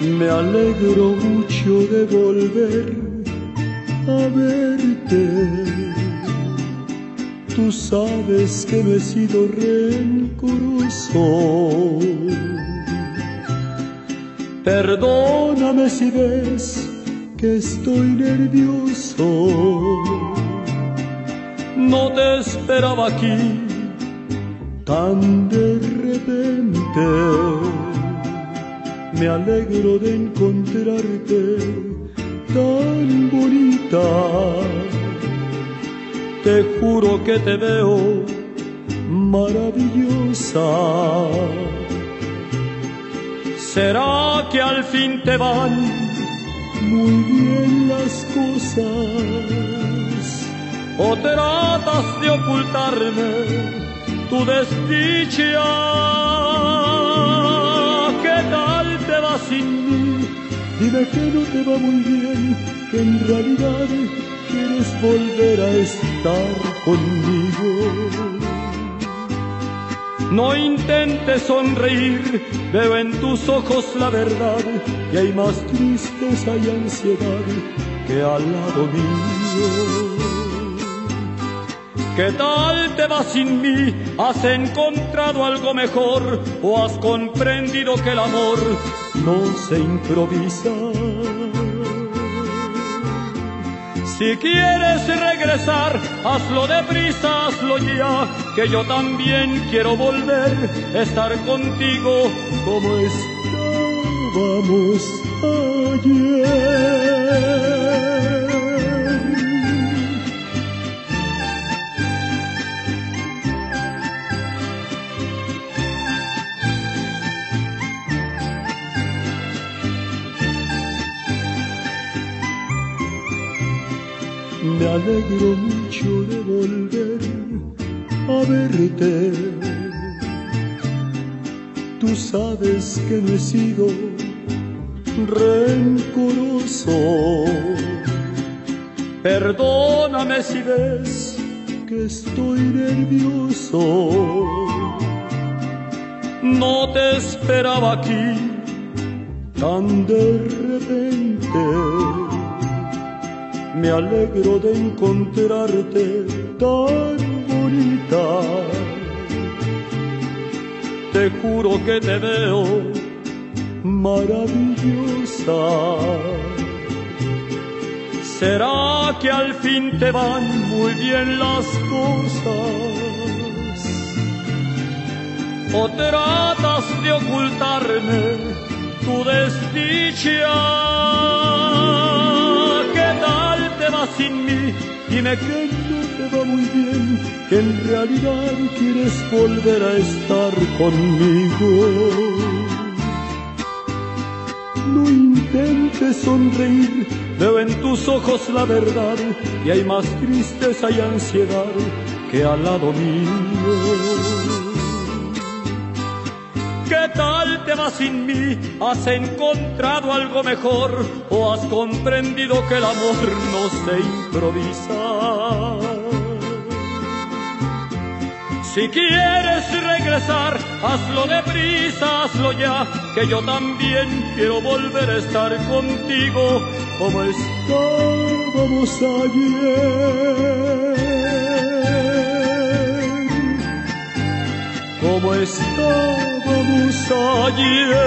me alegro mucho de volver a verte. Tú sabes que no he sido rencoroso. Perdóname si ves que estoy nervioso. No te esperaba aquí tan de repente me alegro de encontrarte tan bonita. Te juro que te veo maravillosa. ¿Será que al fin te van muy bien las cosas? ¿O tratas de ocultarme tu desdicha? Sin mí. Dime que no te va muy bien, que en realidad quieres volver a estar conmigo. No intentes sonreír, veo en tus ojos la verdad, y hay más tristeza y ansiedad que al lado mío. ¿Qué tal te va sin mí? ¿Has encontrado algo mejor o has comprendido que el amor no se improvisa? Si quieres regresar, hazlo deprisa, hazlo ya, que yo también quiero volver estar contigo como estábamos ayer. Me alegro mucho de volver a verte. Tú sabes que no he sido rencoroso. Perdóname si ves que estoy nervioso. No te esperaba aquí tan de repente me alegro de encontrarte tan bonita. Te juro que te veo maravillosa. ¿Será que al fin te van muy bien las cosas? ¿O tratas de ocultarme tu desdicha? Dime que no te va muy bien, que en realidad quieres volver a estar conmigo. No intentes sonreír, veo en tus ojos la verdad y hay más tristeza y ansiedad que al lado mío. ¿Qué tal te va sin mí? ¿Has encontrado algo mejor o has comprendido que el amor no se improvisa? Si quieres regresar, hazlo deprisa, hazlo ya, que yo también quiero volver a estar contigo como estábamos ayer. como estábamos ayer.